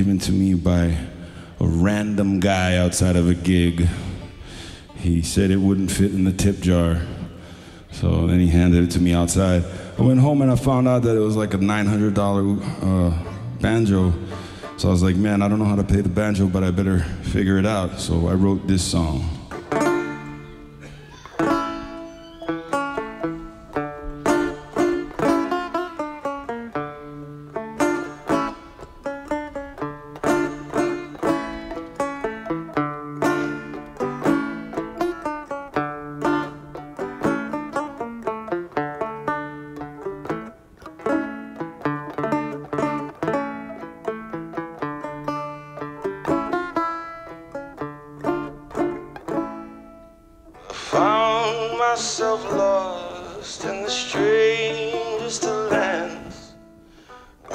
given to me by a random guy outside of a gig. He said it wouldn't fit in the tip jar. So then he handed it to me outside. I went home and I found out that it was like a $900 uh, banjo. So I was like, man, I don't know how to play the banjo, but I better figure it out. So I wrote this song. Myself lost in the strangest of lands,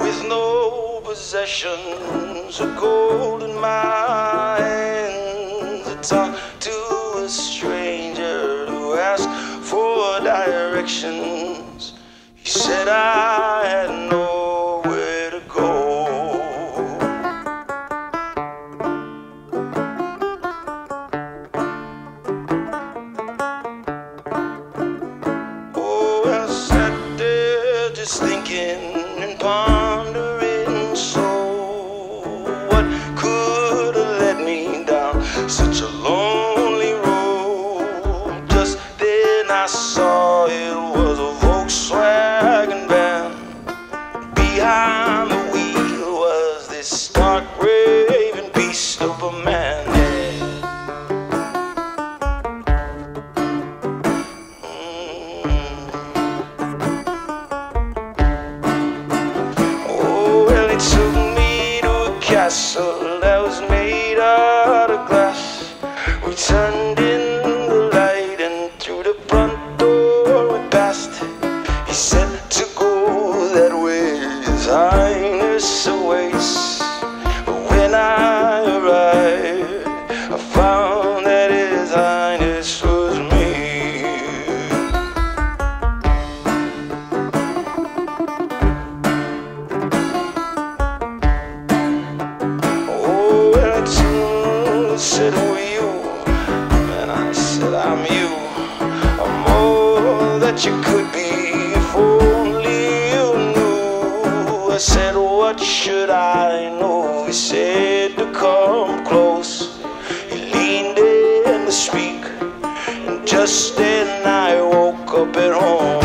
with no possessions or gold in my hands. I talked to a stranger to ask for directions. He said I just to you. And I said, I'm you. I'm all that you could be if only you knew. I said, What should I know? He said, To come close. He leaned in to speak. And just then I woke up at home.